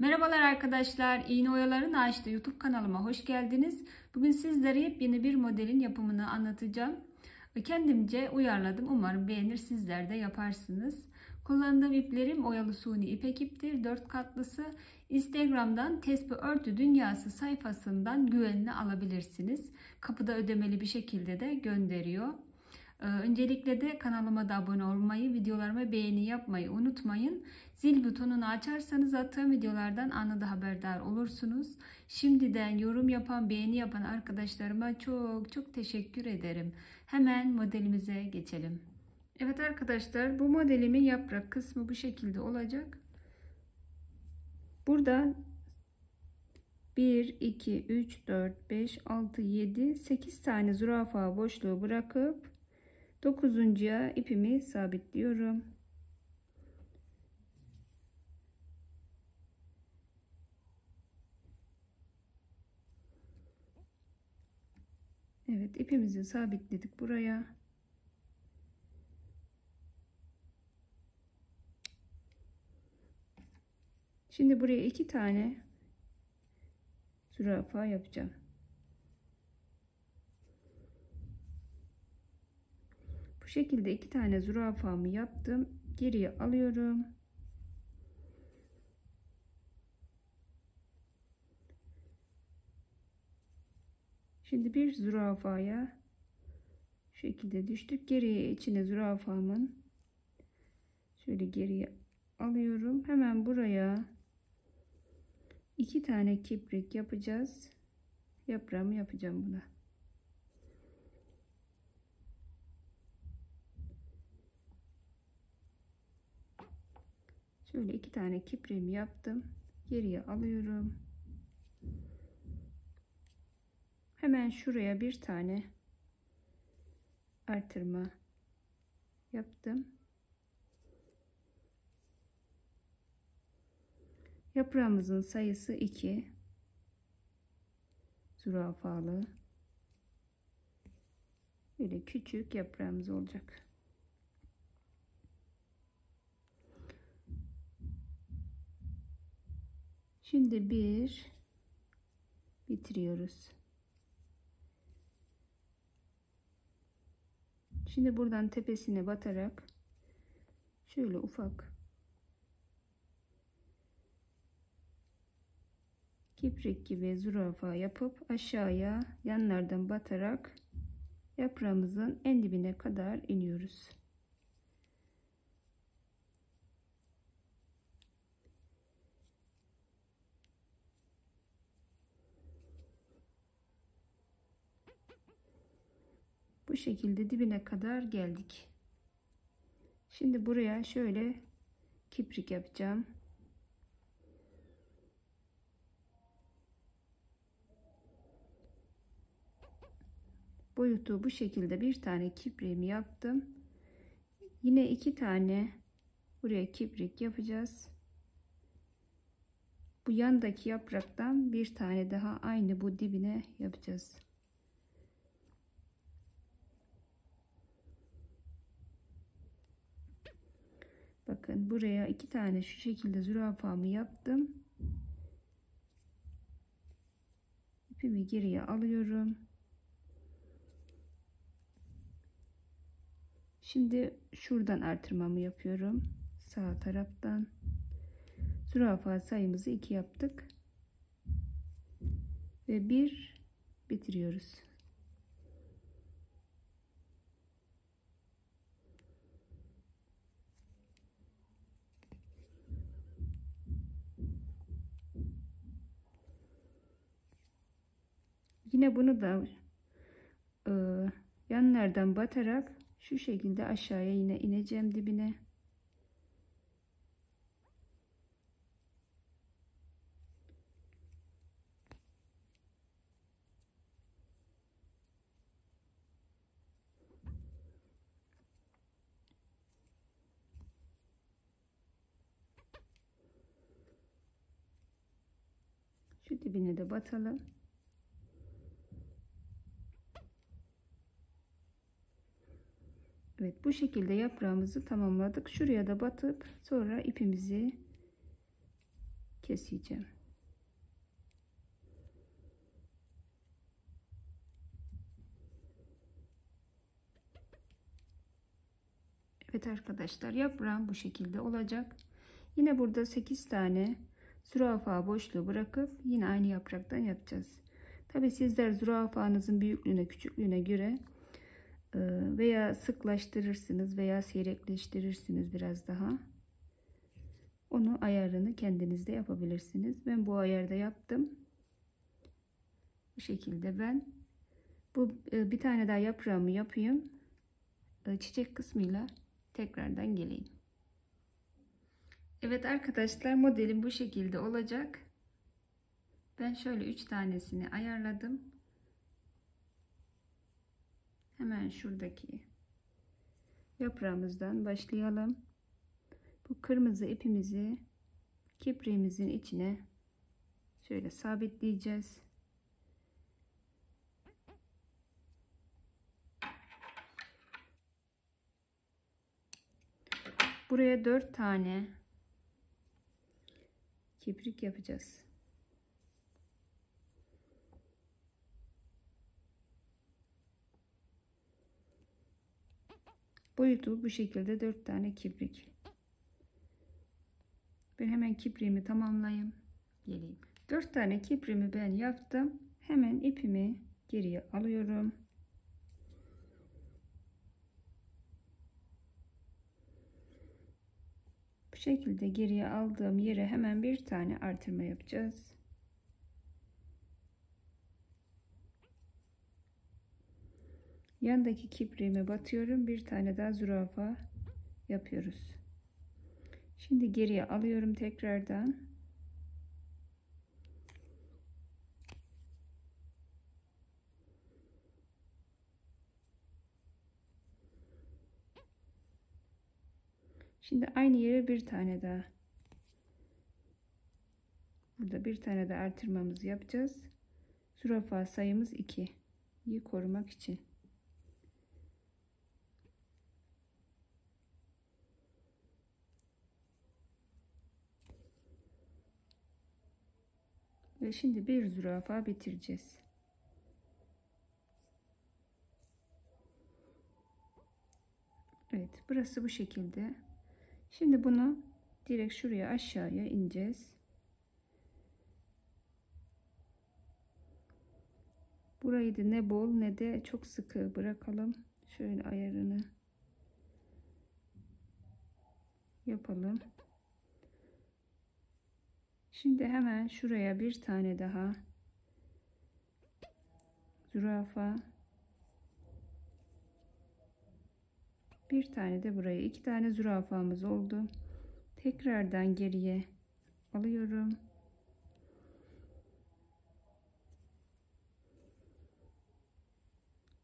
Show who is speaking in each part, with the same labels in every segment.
Speaker 1: Merhabalar arkadaşlar. İğne Oyaların Ağaçta YouTube kanalıma hoş geldiniz. Bugün sizlere yepyeni bir modelin yapımını anlatacağım. Kendimce uyarladım. Umarım beğenir sizler de yaparsınız. Kullandığım iplerim oyalı suni ipek iptir. 4 katlısı. Instagram'dan Tesbih Örtü Dünyası sayfasından güvenli alabilirsiniz. Kapıda ödemeli bir şekilde de gönderiyor. Ee, öncelikle de kanalıma da abone olmayı, videolarıma beğeni yapmayı unutmayın. Zil butonunu açarsanız attığım videolardan anında haberdar olursunuz. Şimdiden yorum yapan, beğeni yapan arkadaşlarıma çok çok teşekkür ederim. Hemen modelimize geçelim. Evet arkadaşlar bu modelimin yaprak kısmı bu şekilde olacak. Burada 1, 2, 3, 4, 5, 6, 7, 8 tane zürafa boşluğu bırakıp 9'uncuya ipimi sabitliyorum. Evet ipimizi sabitledik buraya. Şimdi buraya iki tane zürafa yapacağım. Bu şekilde iki tane zürafamı yaptım. Geriye alıyorum. Şimdi bir zürafaya şekilde düştük. Geriye içine zürafamın şöyle geriye alıyorum. Hemen buraya iki tane kiprik yapacağız. Yaprağımı yapacağım buna. Şöyle iki tane kipremi yaptım. Geriye alıyorum. Hemen şuraya bir tane artırma yaptım. Yaprağımızın sayısı 2. Zürafalı. Böyle küçük yaprağımız olacak. Şimdi bir bitiriyoruz. Şimdi buradan tepesine batarak şöyle ufak kiprik gibi zürafa yapıp aşağıya yanlardan batarak yaprağımızın en dibine kadar iniyoruz. Bu şekilde dibine kadar geldik. Şimdi buraya şöyle kiprik yapacağım. Boyutu bu şekilde bir tane kipriğimi yaptım. Yine iki tane buraya kiprik yapacağız. Bu yandaki yapraktan bir tane daha aynı bu dibine yapacağız. Bakın buraya iki tane şu şekilde zürafamı yaptım. İpimi geriye alıyorum. Şimdi şuradan artırmamı yapıyorum. Sağ taraftan. Zürafa sayımızı 2 yaptık. Ve bir bitiriyoruz. Yine bunu da e, yanlardan batarak şu şekilde aşağıya yine ineceğim dibine. Şu dibine de batalım. Evet bu şekilde yaprağımızı tamamladık. Şuraya da batıp sonra ipimizi keseceğim. Evet arkadaşlar yaprağım bu şekilde olacak. Yine burada 8 tane zürafa boşluğu bırakıp yine aynı yapraktan yapacağız. Tabi sizler zürafanızın büyüklüğüne küçüklüğüne göre veya sıklaştırırsınız veya seyrekleştirirsiniz biraz daha. Onu ayarını kendiniz de yapabilirsiniz. Ben bu ayarda yaptım. Bu şekilde ben bu e, bir tane daha yaprağımı yapayım. E, çiçek kısmıyla tekrardan geleyim. Evet arkadaşlar modelim bu şekilde olacak. Ben şöyle 3 tanesini ayarladım. Hemen şuradaki yaprağımızdan başlayalım. Bu kırmızı ipimizi kipriğimizin içine şöyle sabitleyeceğiz. Buraya 4 tane kibrik yapacağız. Boyutu bu şekilde 4 tane kibrik. Ben hemen kipriğimi tamamlayayım. Geleyim. 4 tane kiprimi ben yaptım. Hemen ipimi geriye alıyorum. Bu şekilde geriye aldığım yere hemen bir tane artırma yapacağız. Yandaki kipriğime batıyorum. Bir tane daha zürafa yapıyoruz. Şimdi geriye alıyorum tekrardan. Şimdi aynı yere bir tane daha. Burada bir tane de artırmamızı yapacağız. Zürafa sayımız 2. İyi korumak için. Ve şimdi bir zürafa bitireceğiz. Evet burası bu şekilde. Şimdi bunu direkt şuraya aşağıya ineceğiz. Burayı da ne bol ne de çok sıkı bırakalım. Şöyle ayarını yapalım. Şimdi hemen şuraya bir tane daha zürafa bir tane de buraya iki tane zürafamız oldu. Tekrardan geriye alıyorum.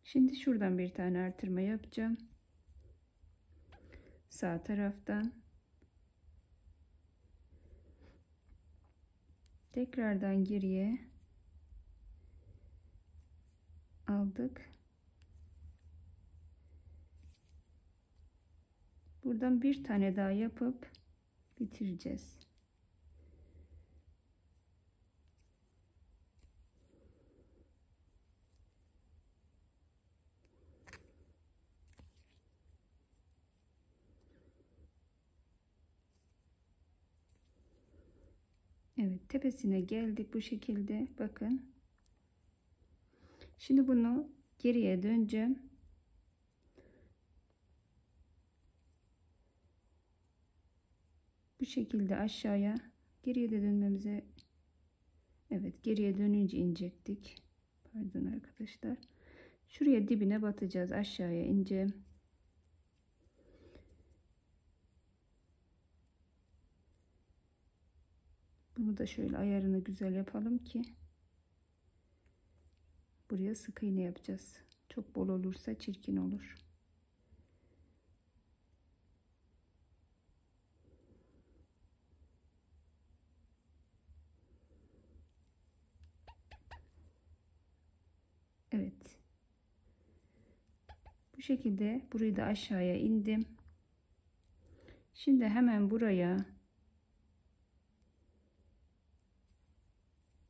Speaker 1: Şimdi şuradan bir tane artırma yapacağım. Sağ taraftan tekrardan geriye aldık. Buradan bir tane daha yapıp bitireceğiz. Evet tepesine geldik bu şekilde bakın. Şimdi bunu geriye döneceğim. Bu şekilde aşağıya geriye de dönmemize Evet geriye dönünce inecektik. Pardon arkadaşlar. Şuraya dibine batacağız. Aşağıya ineceğim. Da şöyle ayarını güzel yapalım ki buraya sık iğne yapacağız. Çok bol olursa çirkin olur. Evet. Bu şekilde burayı da aşağıya indim. Şimdi hemen buraya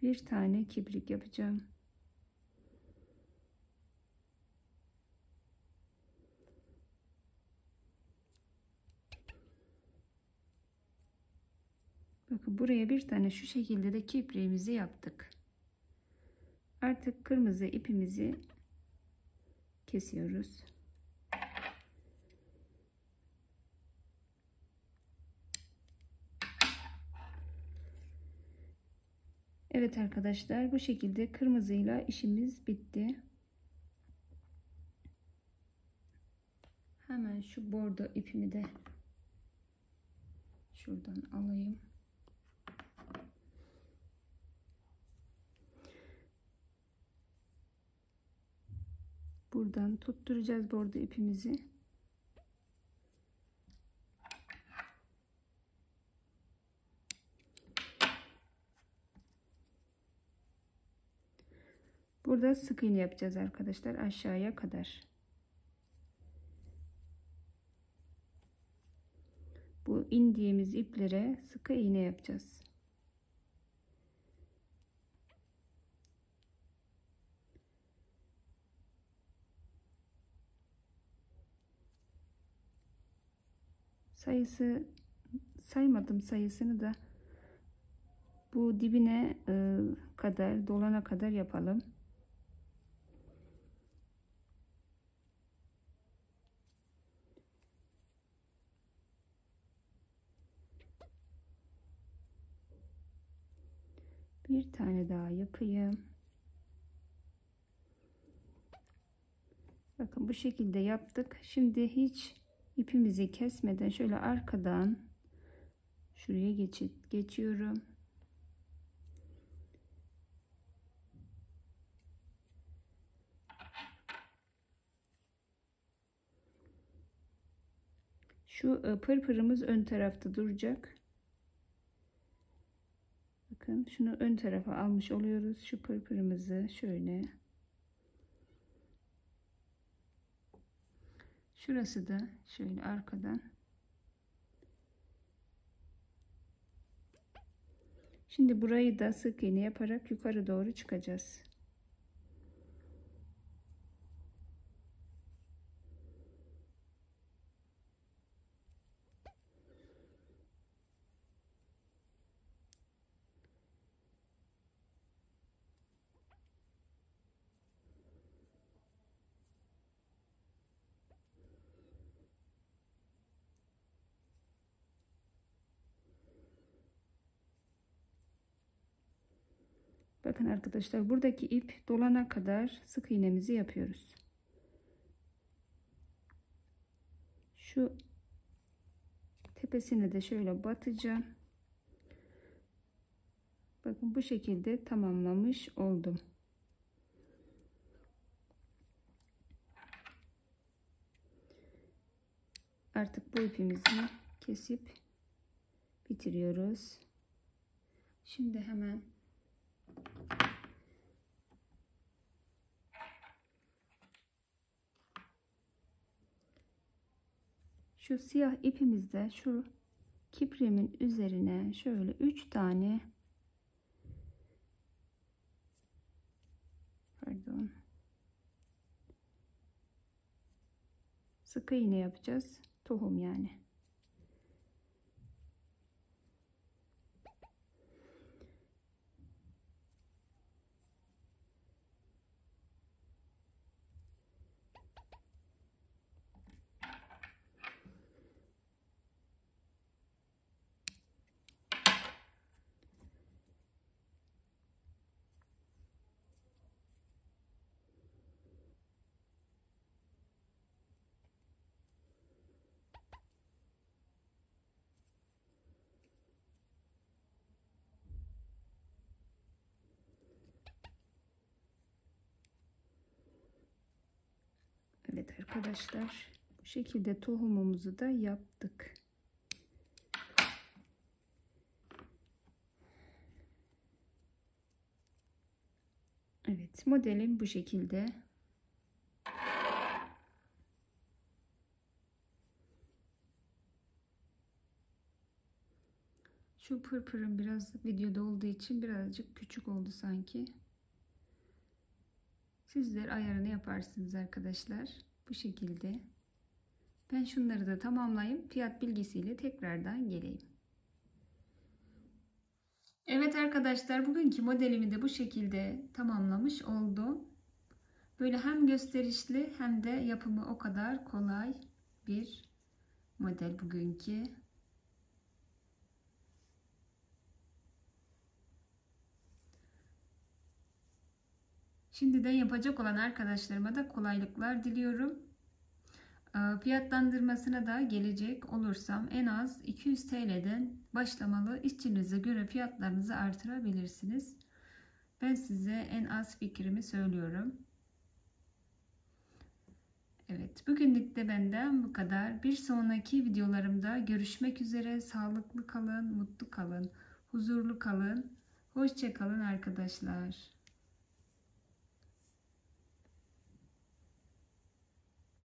Speaker 1: bir tane kibrik yapacağım. Bakın buraya bir tane şu şekilde de kipriğimizi yaptık. Artık kırmızı ipimizi kesiyoruz. Evet arkadaşlar bu şekilde kırmızıyla işimiz bitti. Hemen şu bordo ipimi de şuradan alayım. Buradan tutturacağız bordo ipimizi. Burada sık iğne yapacağız arkadaşlar aşağıya kadar. Bu indiğimiz iplere sık iğne yapacağız. sayısı saymadım sayısını da bu dibine e, kadar dolana kadar yapalım. Bir tane daha yapayım. Bakın bu şekilde yaptık. Şimdi hiç ipimizi kesmeden şöyle arkadan şuraya geçit geçiyorum. Şu e, pırpırımız ön tarafta duracak. Bakın şunu ön tarafa almış oluyoruz. Şu pırpırımızı şöyle. Şurası da şöyle arkadan. Şimdi burayı da sık iğne yaparak yukarı doğru çıkacağız. Bakın arkadaşlar buradaki ip dolana kadar sık iğnemizi yapıyoruz. Şu tepesine de şöyle batacağım. Bakın bu şekilde tamamlamış oldum. Artık bu ipimizi kesip bitiriyoruz. Şimdi hemen şu siyah ipimizde şu kiprimin üzerine şöyle üç tane pardon sık iğne yapacağız. Tohum yani Evet arkadaşlar bu şekilde tohumumuzu da yaptık. Evet modelim bu şekilde. Şu pırpırın biraz videoda olduğu için birazcık küçük oldu sanki. Sizler ayarını yaparsınız arkadaşlar. Bu şekilde. Ben şunları da tamamlayayım. Fiyat bilgisiyle tekrardan geleyim. Evet arkadaşlar bugünkü modelimi de bu şekilde tamamlamış oldum. Böyle hem gösterişli hem de yapımı o kadar kolay bir model bugünkü. Şimdiden yapacak olan arkadaşlarıma da kolaylıklar diliyorum. Ee, fiyatlandırmasına da gelecek olursam en az 200 TL'den başlamalı işçinize göre fiyatlarınızı artırabilirsiniz. Ben size en az fikrimi söylüyorum. Evet bugünlük de benden bu kadar. Bir sonraki videolarımda görüşmek üzere. Sağlıklı kalın, mutlu kalın, huzurlu kalın. Hoşça kalın arkadaşlar.